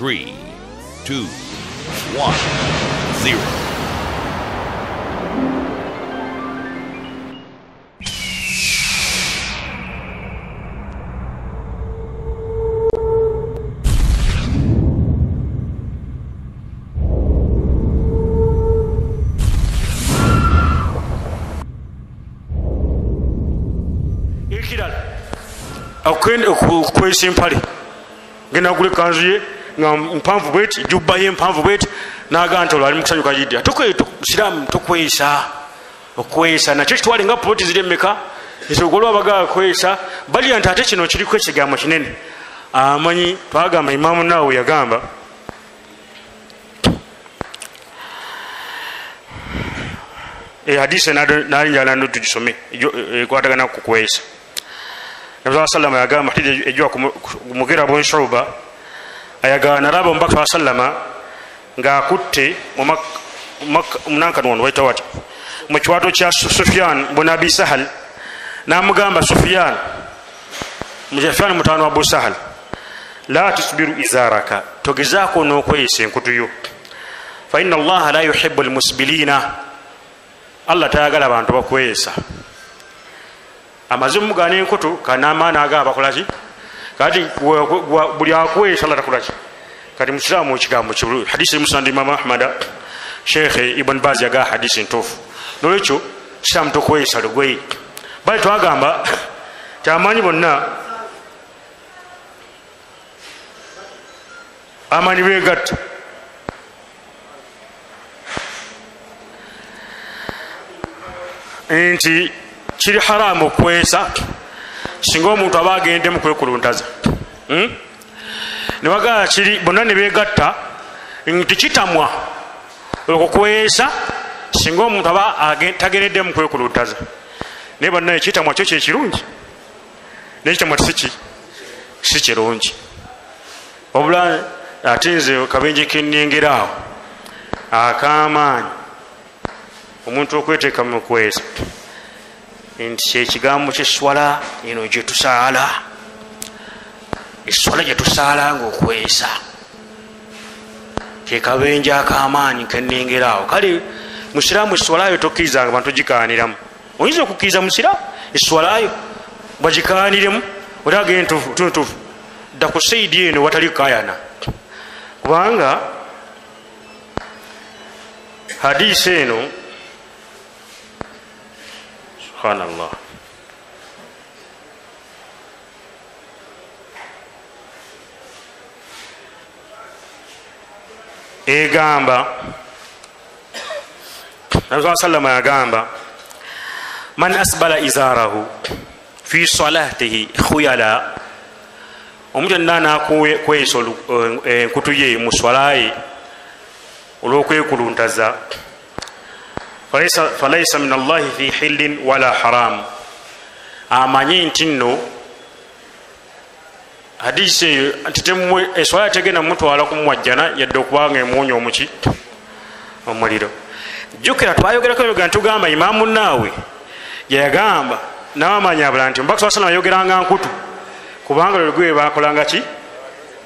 3, 2, 1, 0. akwai kuwa simfari gina guri kanzu ye nga mpanvu bweti jubba ye mpanvu bweti naga nti olwo ali mukusanyu kayidya siraamu tokwesa okwesa. Nakyo kitwale nga poloti ziri emeka ekyogolwa bagaa kwesa balya nti ate kino kiriko ekigambo kinene. Amanyi twagamba imamu naawe yagamba hadisi nalinjala ndo tugisome ekwatagana kukwesa nabi saa salama yagamba hadithi ejwa kumugera bwen shuba ayagamba nalaba omubaka saa salama ngaakutte munankani waita wati mukiwato kya sufyan bun abi sahal namugamba sufyan sufyan mutano abu sahal la tusbiru izaraka togezaako nokweyesa enkutuyo faina allaha la yuhibu lmusbilina allah tayagala bantu bakweyesa. Amaze omugana enkutu kanamaani agaba bakolaki kati buli akweyesa allah takolaki kati mukiraamu ekigambo kibulu hadisi musnad imamu ahmada sheikhe ibn baz yagaa hadisi ntuufu nolwekyo kiraamu tokweyesa lugweyi bali twagamba tyamanyi bonna amanyi begatta nti kiri haramu okwesa singa omuntu aba agende mukwekuluntaza nebagaa kiri bonna nebegatta nti kitamwa okukwesa singa omuntu aba tagendedde mukwekuluntaza naye bannaye ekitamwa kyo kyekirungi nekitamwa tisiki si kirungi. Obula ate nze kabenje kenengeraawo akamaanyi omuntu okweteeka mukwesa nti kyekigambo kyeswala eno gyetusaala eswala gyetusaala nga okwesa kekabenje akamaanyi kenengeraawo kale musiraamu eswalayo tokkirizanga bantu gikaniramu oyinza okukkiriza musiraamu? Eswalayo bagikaniremu otage ntufu dda ku saidi eno watali kayana. Kubanga hadisi eno subhanallah. Egamba. Nabi saa sallama yagamba man asbala izarahu fi salatihi khuyala. Omuntu yenna nakwesa enkutu ye mu swalaye olwokwekuluntaza falaisa min allahi fi hillin wala haram. Amanye nti nno hadisi eyo eswala tegenda mumutwala kumwajjana yadde okubanga emuwonya omuki omuliro. Jjukira twayogerako yoga ntugamba imamu naawe yeyagamba nawamanyabula nti omubaka saa salama yogeranga nkutu kubanga lwelugwe bakolanga ki?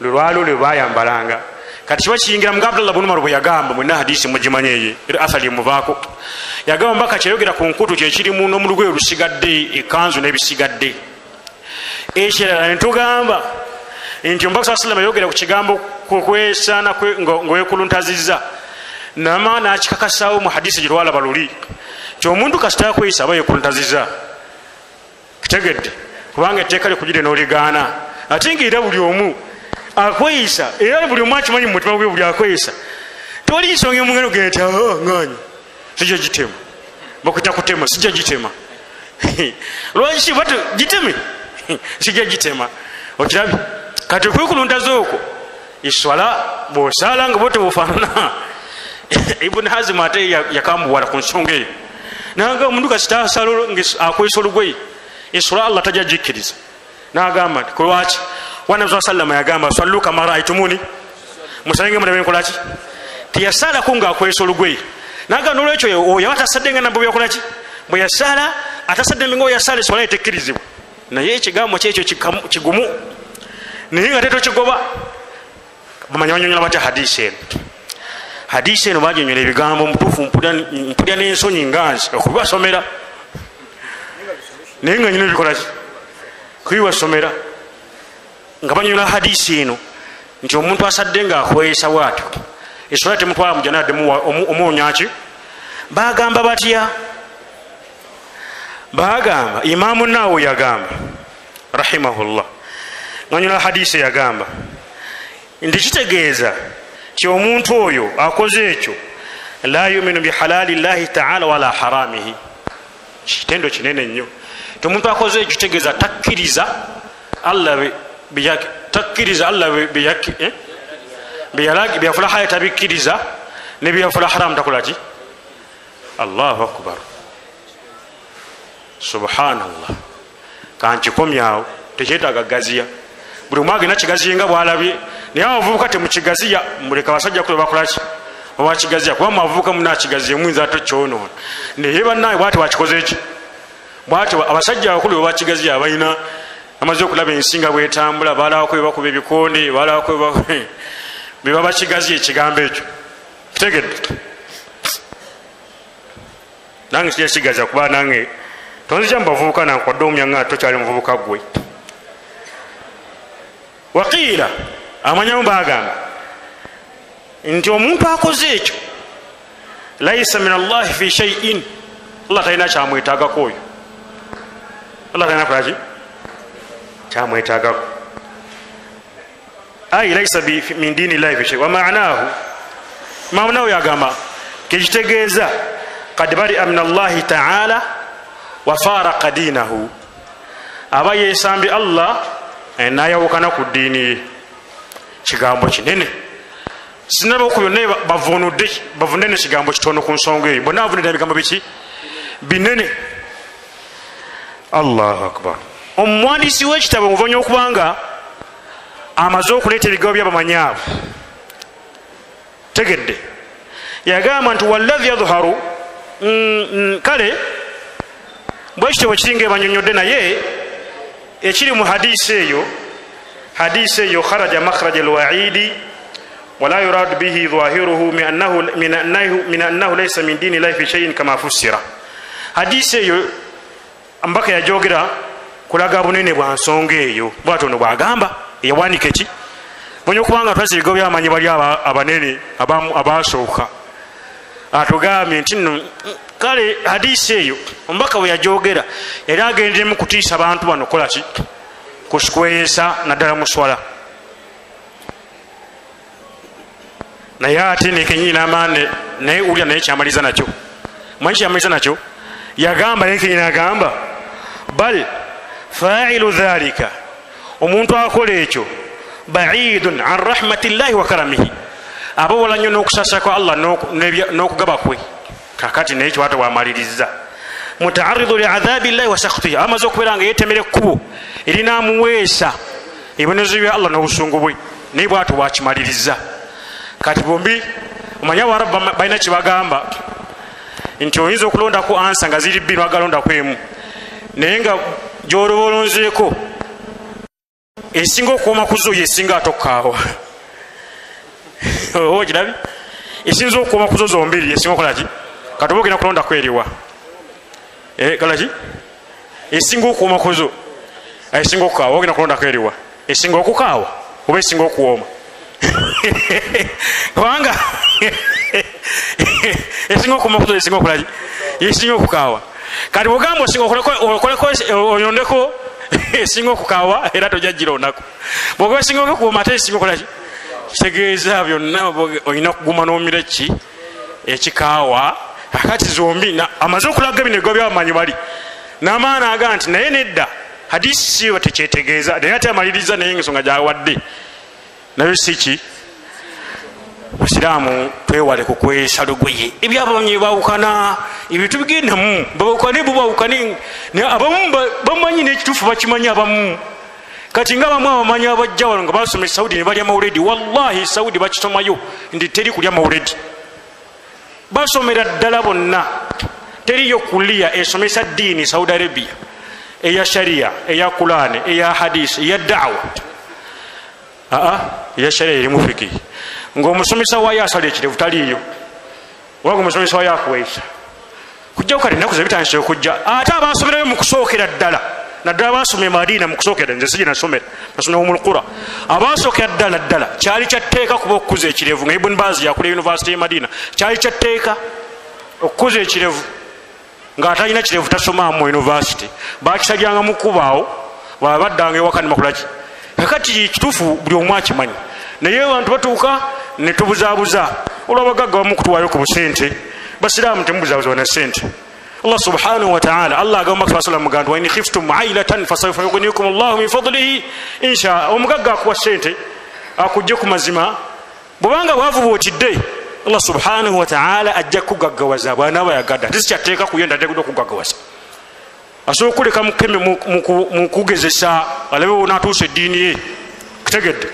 Lwelwalo lwe bayambalanga kati kiba kiyingira muga abdullah bunumar bwe yagamba mwena hadisi mugimanyi eye athali emuvaako yagamba mbaka kyayogera ku nkutu kyekirimu n'omulugwe lusigadde ekanzu n'ebisigadde ekirala netugamba nti omubaka saa salama yogera ku kigambo kukwesana ngawekuluntaziza nama nakikakasawo mu hadisi gyetwalaba luli kyomuntu kasita yakweyisa aba yekuluntaziza kitegedde kubanga etteeka lyokugire noligaana. Ate nga era buli omu akweyisa era buli omu akimanyi mumutima gwe buli akweyisa. Tewali nsonga emungano ge nti nganyi sijja gitema. Bakujja kutema sijja gitema. Lwaki bat giteme? Sijja gitema. Okirabye kati okwekuluntaza okwo iswala bwosala nga botebufaanana ibuni hazimu ate yakambuwala ku nsonga eyo. Naga omuntu kasita asala akwesa olugweyi eswala allah tajja gikkiriza nagamba nti kulwaki wanabi saa sallama yagamba sallu kama raaitumuni musalenge mulabe nkolaki teyasalako ngaakwesa olugweyi naga nolwekyo oyo aba tasadde nga nabwe byakolaki bwe yasala atasadde nga oyasala eswala etekkirizibwa naye ekigambo kyekyo kigumu naye nga tetokigoba bamanya banyonyola batya hadisi eno hadisi eno bagyonyola ebigambo mutuufu mpulya n'ensonyi nganzi. Okubibasomera naye nga nyina ebikolaki kubibasomera nga banyonyola hadisi eno nti omuntu asadde nga akweyesa bwatyo esobola temutwala mujanadde omuwonyaki bagamba batya? Bagamba imamu nawe yagamba rahimahullah nonyola hadisi yagamba nti kitegeeza ti omuntu oyo akoze ekyo la yuminu bihalali llahi taala wala haramihi. Kitendo kinene nnyo. Ti omuntu akoze ekyo kitegeeza takkiriza allah takkiriza allah byafula haya tabikkiriza nebyafula haramu takolaki allahu akbar subhanallah kankikomyawo tekyetaaga gaziya buli omu agenda kigaziya nga bwalabye naye abavubuka temukigaziya muleka abasajja kule bakolaki obakigaziya kuba mubavubuka munakigaziya muyinza ate kyonoona naye bannaye bwati bakikoze eki bwati abasajja abakulu bebakigaziya balina amaze okulaba ensinga bwetambula balabako bebakuba ebikonde balabako bebaba kigaziya ekigambo ekyo. Kitegedde nange kijja kigaza kuba nange tonzija mubavubuka nankwadde omuyanga tokyali muvubuka gwe. Waqiila amanyamu bagamba nti omuntu akoze ekyo laisa min allahi fi shaiin allah talina kyamwetagako oyo. Allah talina kulaki kyamwetagako ai laisa min dini llahi fi shai wamanahu imamu nawe yagamba kekitegeeza kad baria min allahi taala wafaraka dinahu aba yesambye allah nayawukana ku ddiini ye. Kigambo kinene. Sinabaku byonna bavunudde bavunde ne kigambo kitono ku nsonga eyo. Bonna bavunidde ebigambo biki? Binene. Allahu akbar omuwandiisi w'ekitabo muvanya okubanga amaze okuleeta ebigambo byabamanyaabo. Tegedde. Yagamba nti wallahi yadharu kale bwekitabo kiringa ebanyonyodde naye ekiri mu hadisi eyo hadisi eyo kharaja makhraja alwaidi wala yuradu bihi dhahiruhu min annahu laisa min dini llahi fi shaiin kama fusira hadisi eyo mbaka yajogera kulaga bunene bwa nsonga eyo. Bwati ono bwagamba yawandika eki bonya okubanga twasi ebigo byamanyi bali abanene abasooka. Atugambye nti nno kale hadisi eyo omubaka bwe yajogera yali agendemu kutiisa bantu bano kolaki kusikweyesa naddala muswala naye ate nekenyini namaane naye ulya naye kyamaliza nakyo. Manyi kyamaliza nakyo? Yagamba naye kenyini agamba bal failu dhalika omuntu akola ekyo baidun an rahmati llahi wa karamihi aba wala nnyo n'okusasa kwa allah n'okugaba kwe kakati naye kiwata wamaliriza mutaaridu liadhabi llahi wa sakhtihi amaze okubeera nga yetemera ekkubo erinamuweesa ebibonezo bya allah n'obusungu bwe naye bwati bwakimaliriza kati bombi omanya abarabu balina kyebagamba nti oyinza okulondaku ansa nga ziri bbiri wagalondaku emu naye nga gyolobolonzeeko esinga okuwoma kuzo yesinga atokaawa oba kirabi esinza okuwoma kuzo zombiri yesinga okolaki kati oba ogenda kulondaku eriwa kalaki esinga okuwoma kuzo esinga okukaawa. Ogenda kulondaku eriwa esinga okukaawa. Oba esinga okuwooma. Kubanga esinga okuwoma kuzo esinga okolaki esinga okukaawa kati okoleko oyondeko esinga okukawa era tojagira onako bwoga esinga okukuuma ate esinga okolaki kitegeeza byonna olina okuguma n'omira ki ekikaawa. Akati zombi amaze okulaga bino ego byabamanyi bali. N'amaani aga nti naye nedda hadisi siyo tekyetegeeza naye ate amaliriza naye ensonga gyawadde. Nayo siki busiraamu twewale kukwesa lugoye. Ebyabamanyi bawukana ebyo tubigendamu babawukane bubawukane abamu bamanyi nekituufu bakimanyi abamu. Kati nga abamu abamanyi abajja wano nga basoma esaudi ne balya mauledi wallahi saudi bakisomayo nti teri kulya mauledi basomera ddala bonna teriyo kuliya esomesa diini saudi arabia eya sharia eya kurani eya hadisi eya dawa. Aa yashariya erimu fiki ngaomusomesa wayo asala ekirevu taliiyo oba ngaomusomesa wayo akuweesa kujjako kale enaku zebitandise okujja. Ate abasomerayo mukusookera ddala naddala basoma emadiina mukusookera nze sije nasomera nasomera omulqura abasookera ddala ddala kyali kyatteeka kuba okukuza ekirevu nga ibuni baazi yakula univesity emadiina kyali kyatteeka okukuza ekirevu ngaatalina kirevu tasomaamu mu univesity bakisalyanga mukubaawo babaddanga ewaka nimakulaki kakati kituufu buli omu akimanyi. Naye abantu batuuka netubuzaabuza olwabagagga bamu kutuwaayo ku busente basiraamu temubuzaabuza na sente allah subhanahu wataala allah agamba makka salam mugandu wain khiftum ailatan fasaufa yugnikum llahu min fadlihi. Insha omugagga akuwa sente akujje ku mazima. Bwebanga bwavu bwotidde allah subhanahu wataala ajja kugaggawaza bwanaaba yagadde ate sikyateeka kuyo ndategedde okugaggawaza asobola okuleka mukeme mukugezesa alabe wonatuusa eddiini ye kitegedde